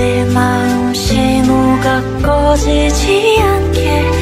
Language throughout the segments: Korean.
내 마음 신호가 꺼지지 않게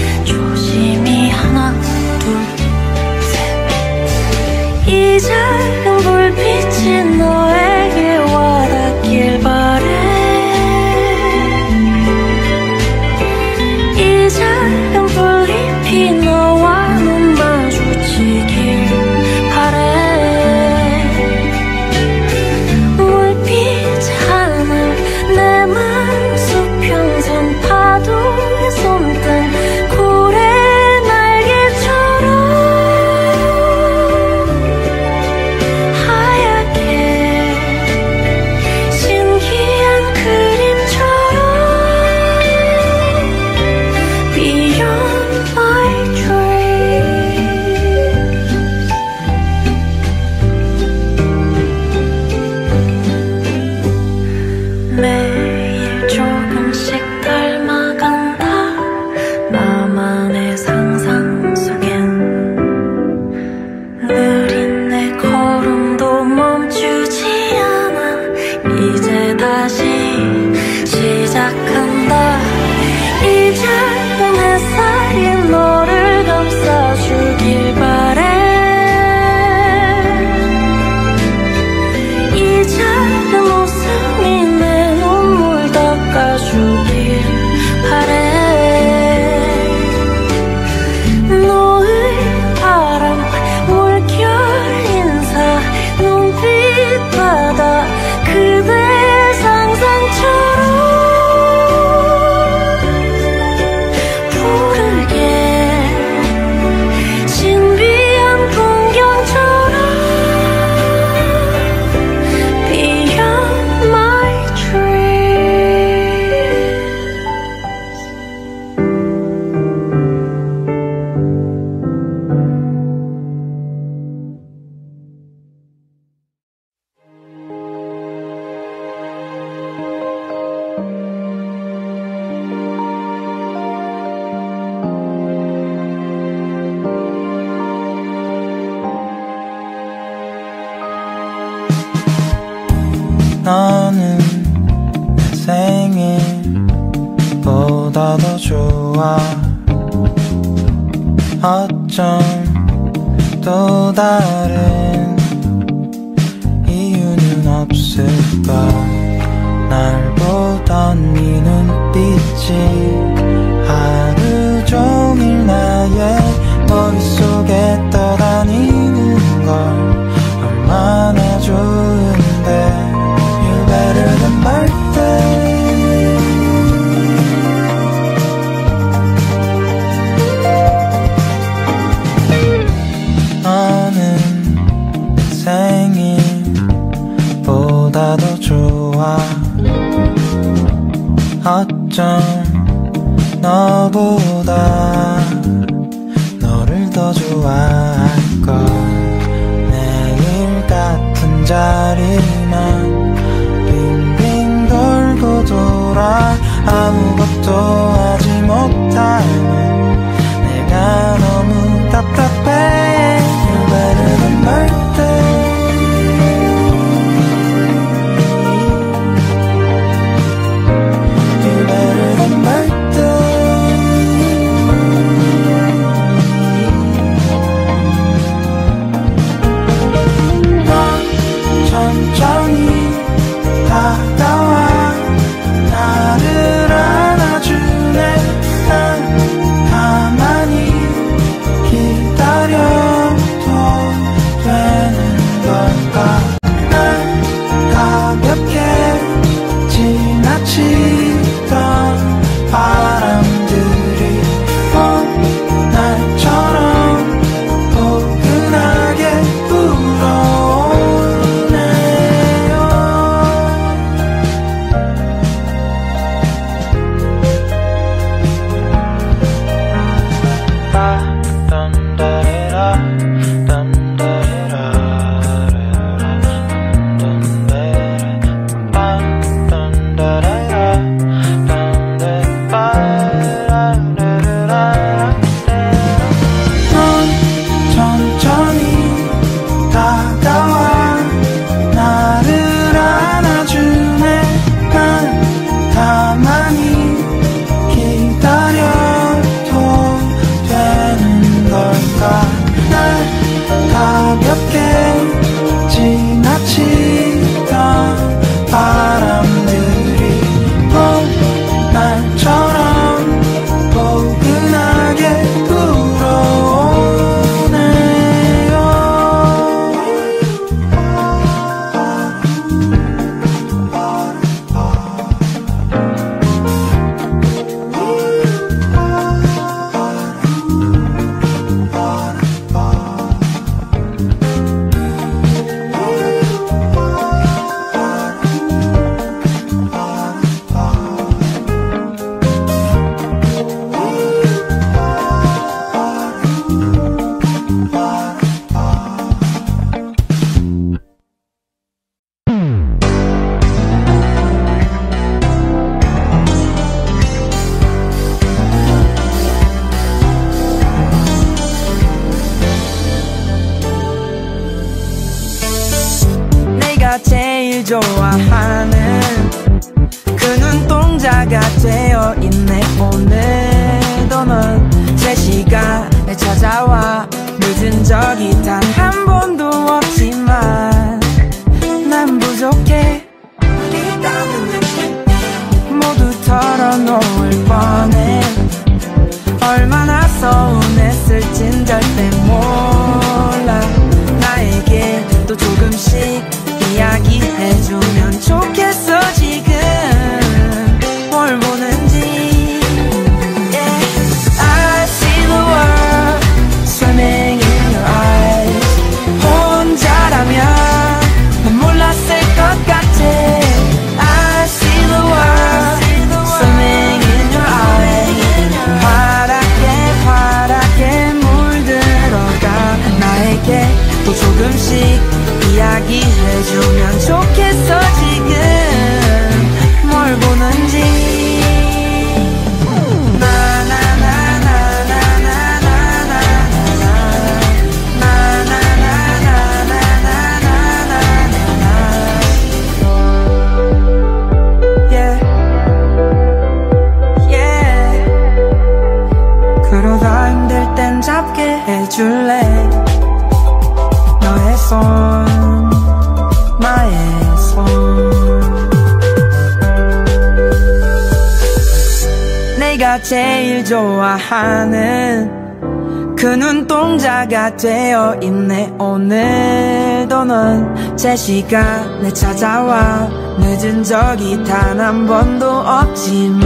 되어 있네. 오늘도 넌 제 시간에 찾아와. 늦은 적이 단 한 번도 없지만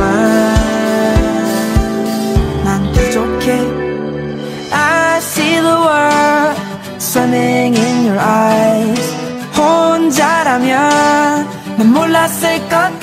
난 부족해. I see the world swimming in your eyes. 혼자라면 난 몰랐을 것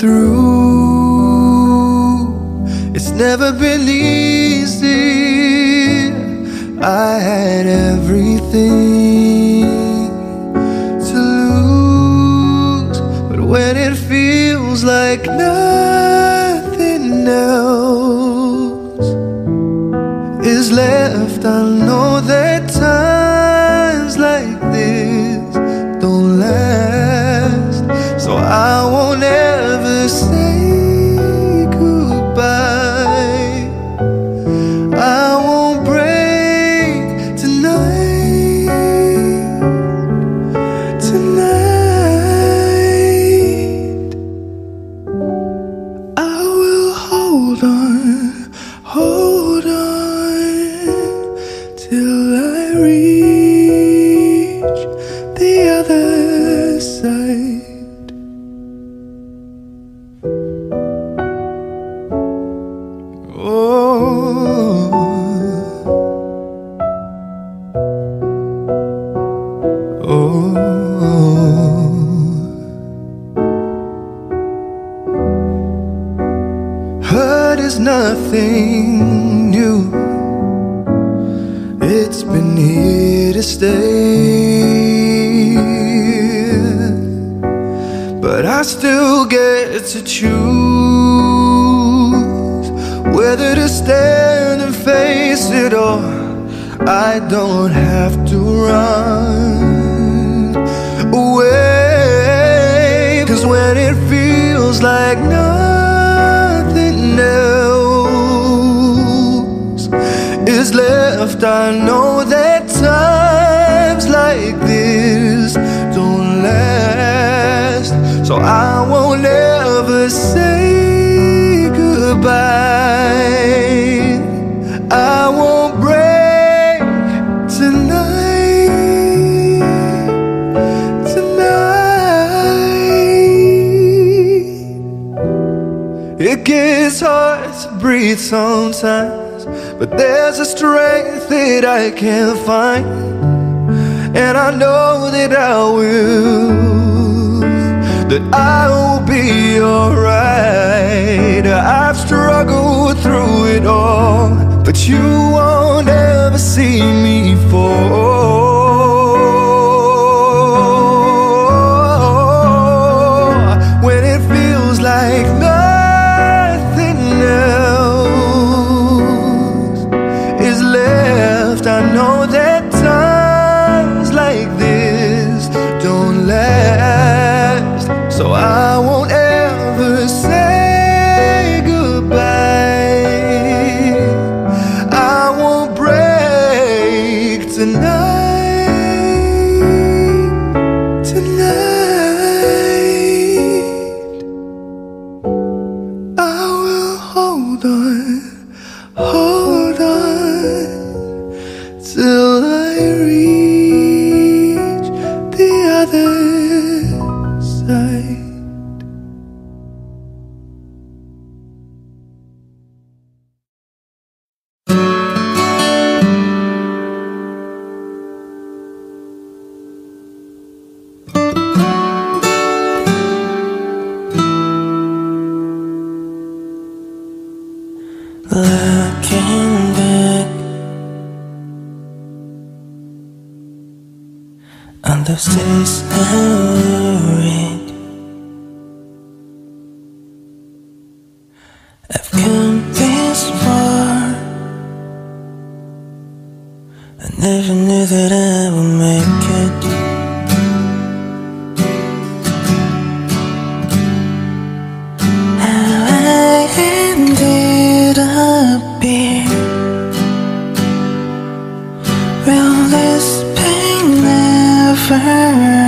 through. find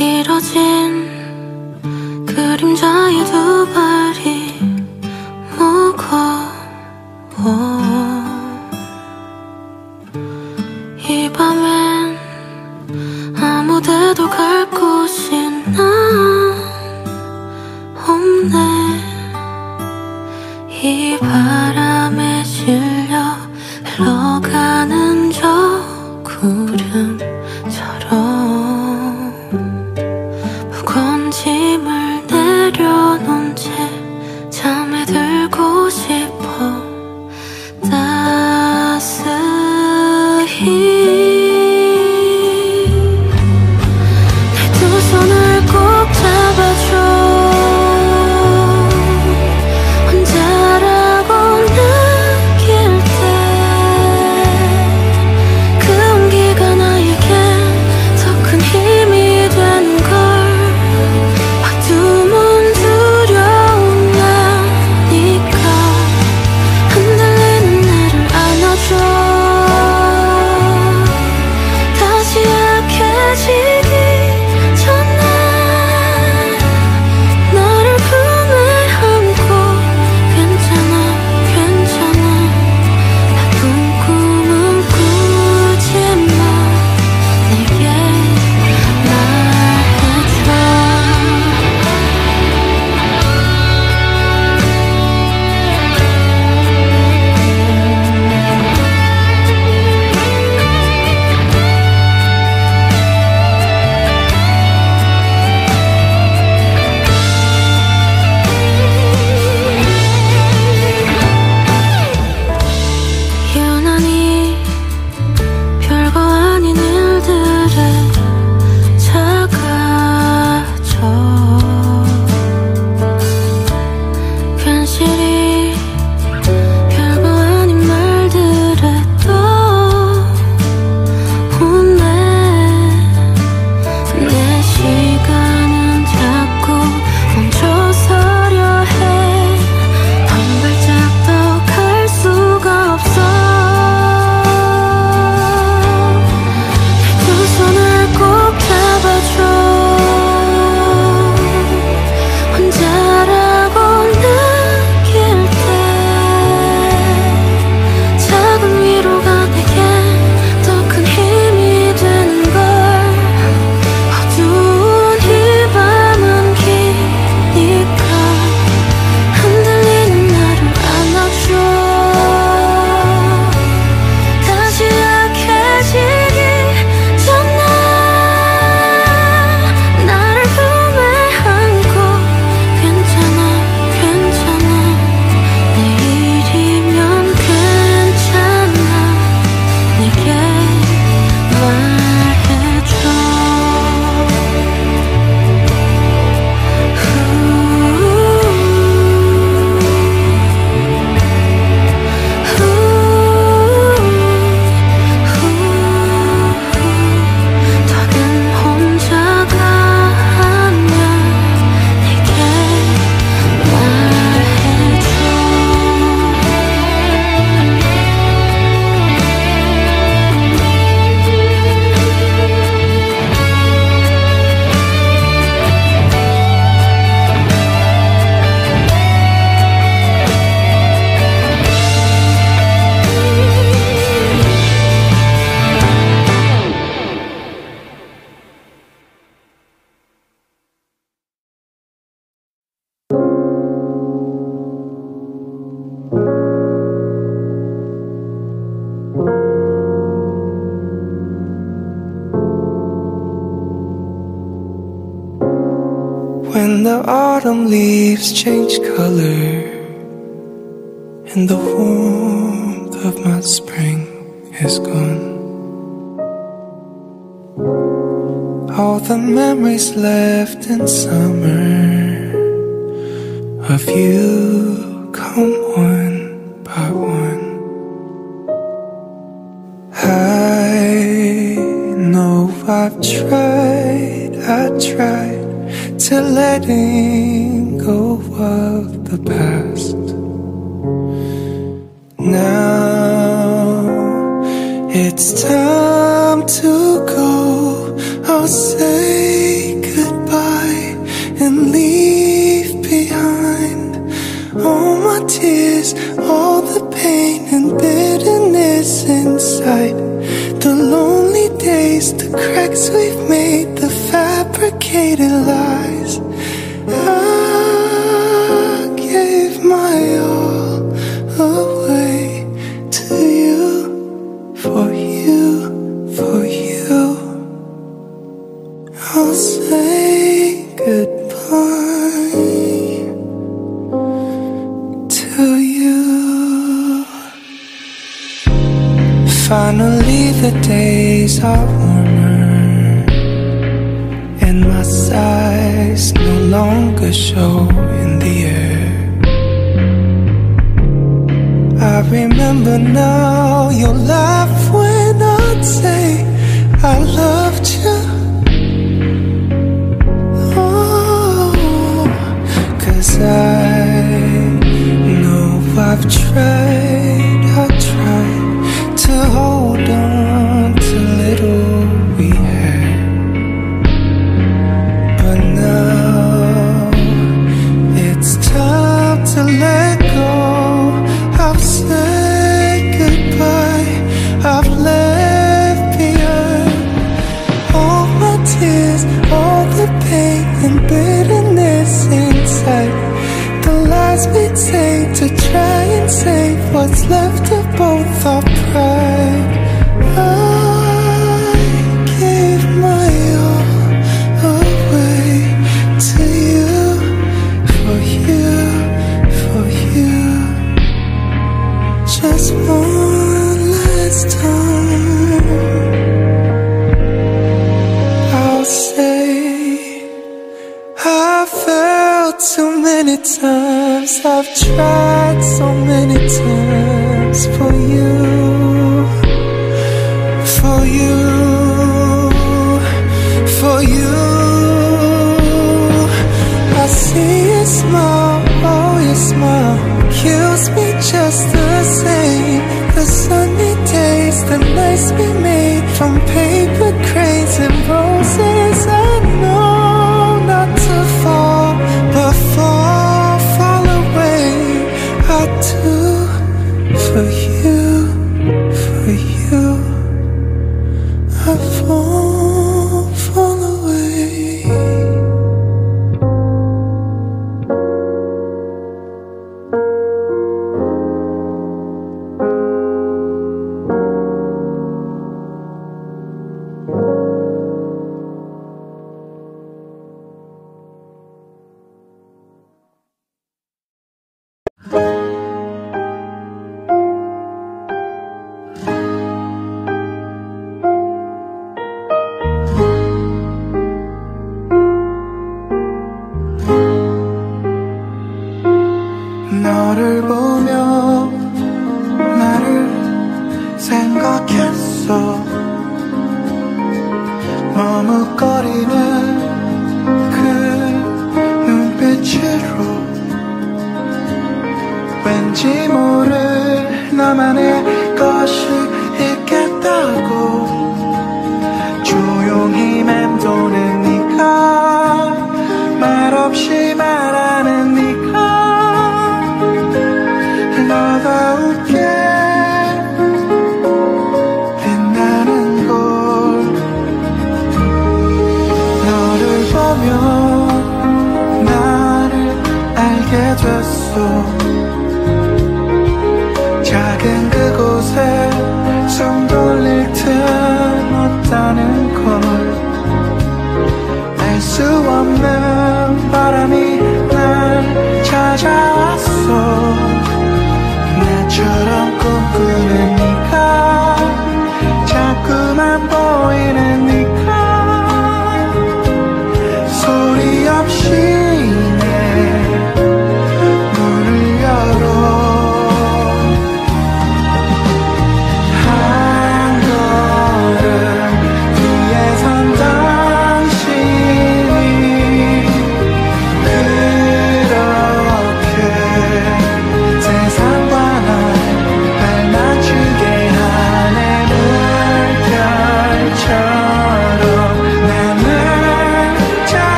길어진 leaves change color and the warmth of my spring is gone. All the memories left in summer of you come one by one. I know I've tried, I tried to let it of the past. Now it's time to go. I'll say goodbye and leave behind all my tears, all the pain and bitterness inside. The lonely days, the cracks we've made, the fabricated lies. I I've tried.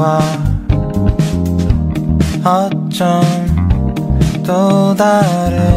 좋아 어쩜 또 다른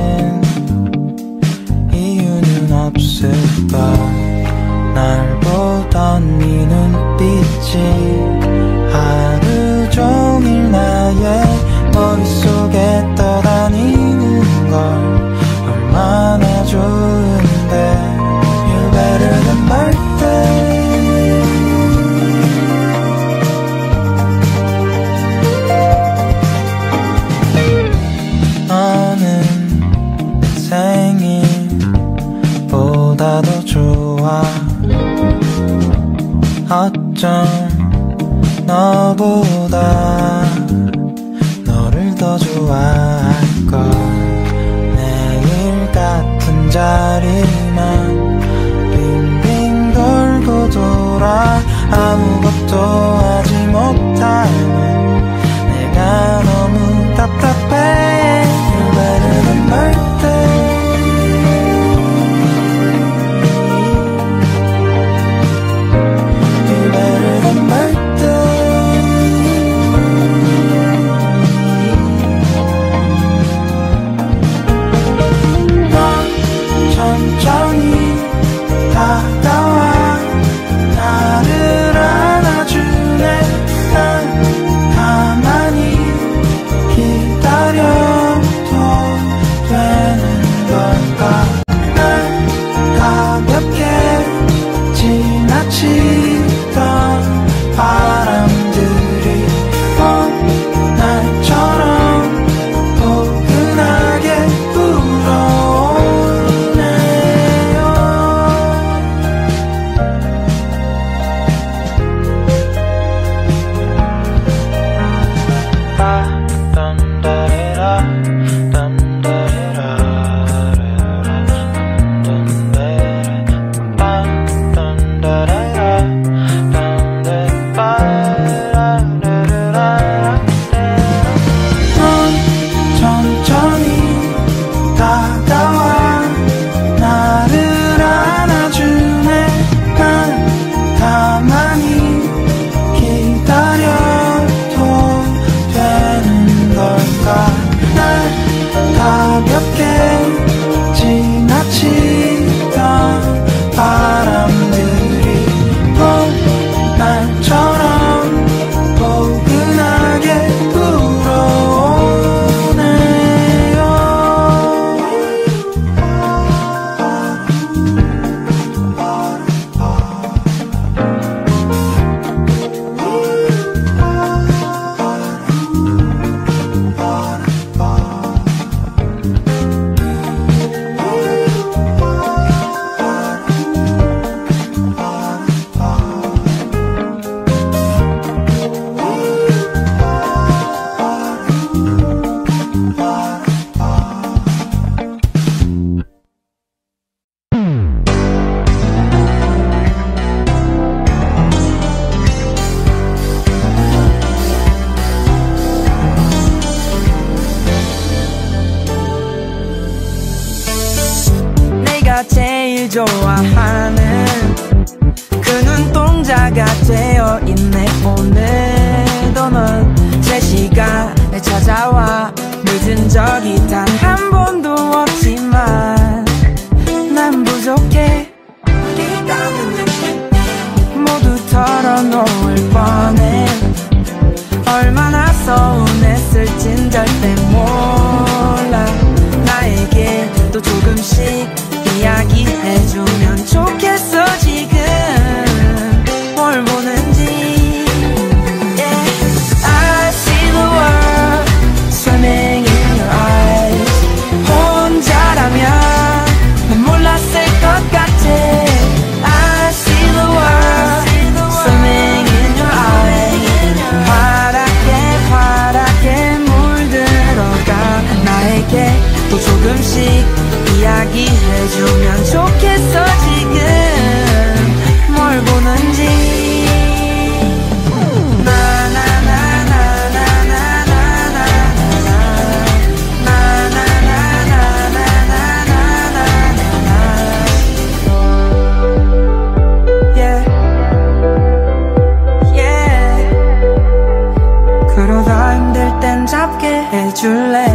해줄래?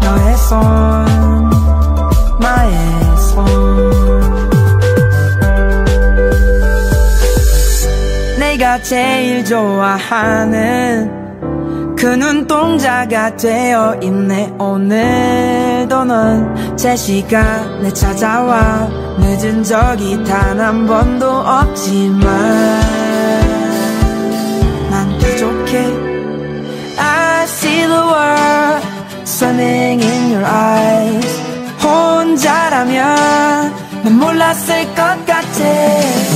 너의 손 나의 손. 내가 제일 좋아하는 그 눈동자가 되어 있네. 오늘도 넌 제 시간에 찾아와. 늦은 적이 단 한 번도 없지만 swimming in your eyes 혼자라면 난 몰랐을 것 같아